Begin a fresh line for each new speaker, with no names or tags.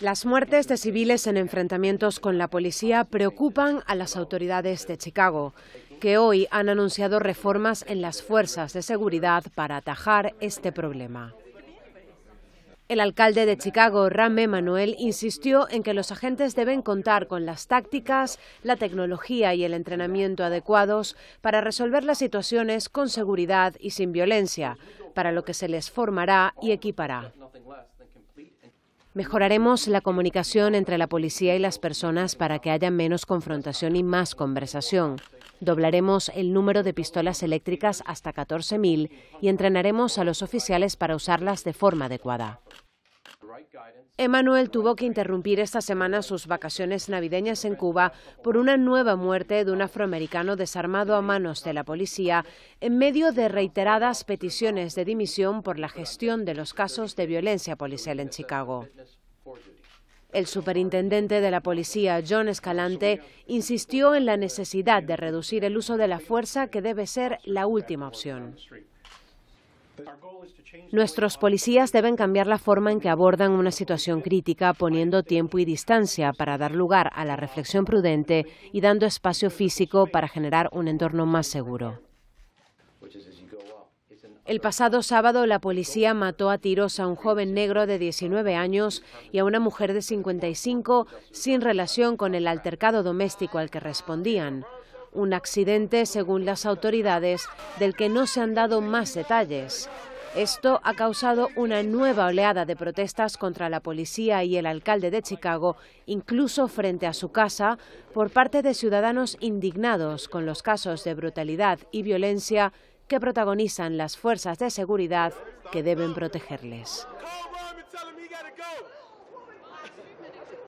Las muertes de civiles en enfrentamientos con la policía preocupan a las autoridades de Chicago, que hoy han anunciado reformas en las fuerzas de seguridad para atajar este problema. El alcalde de Chicago, Ram Emanuel, insistió en que los agentes deben contar con las tácticas, la tecnología y el entrenamiento adecuados para resolver las situaciones con seguridad y sin violencia, para lo que se les formará y equipará. Mejoraremos la comunicación entre la policía y las personas para que haya menos confrontación y más conversación. Doblaremos el número de pistolas eléctricas hasta 14.000 y entrenaremos a los oficiales para usarlas de forma adecuada. Emmanuel tuvo que interrumpir esta semana sus vacaciones navideñas en Cuba por una nueva muerte de un afroamericano desarmado a manos de la policía en medio de reiteradas peticiones de dimisión por la gestión de los casos de violencia policial en Chicago. El superintendente de la policía, John Escalante, insistió en la necesidad de reducir el uso de la fuerza que debe ser la última opción. Nuestros policías deben cambiar la forma en que abordan una situación crítica poniendo tiempo y distancia para dar lugar a la reflexión prudente y dando espacio físico para generar un entorno más seguro. El pasado sábado la policía mató a tiros a un joven negro de 19 años y a una mujer de 55 sin relación con el altercado doméstico al que respondían. Un accidente, según las autoridades, del que no se han dado más detalles. Esto ha causado una nueva oleada de protestas contra la policía y el alcalde de Chicago, incluso frente a su casa, por parte de ciudadanos indignados con los casos de brutalidad y violencia que protagonizan las fuerzas de seguridad que deben protegerles.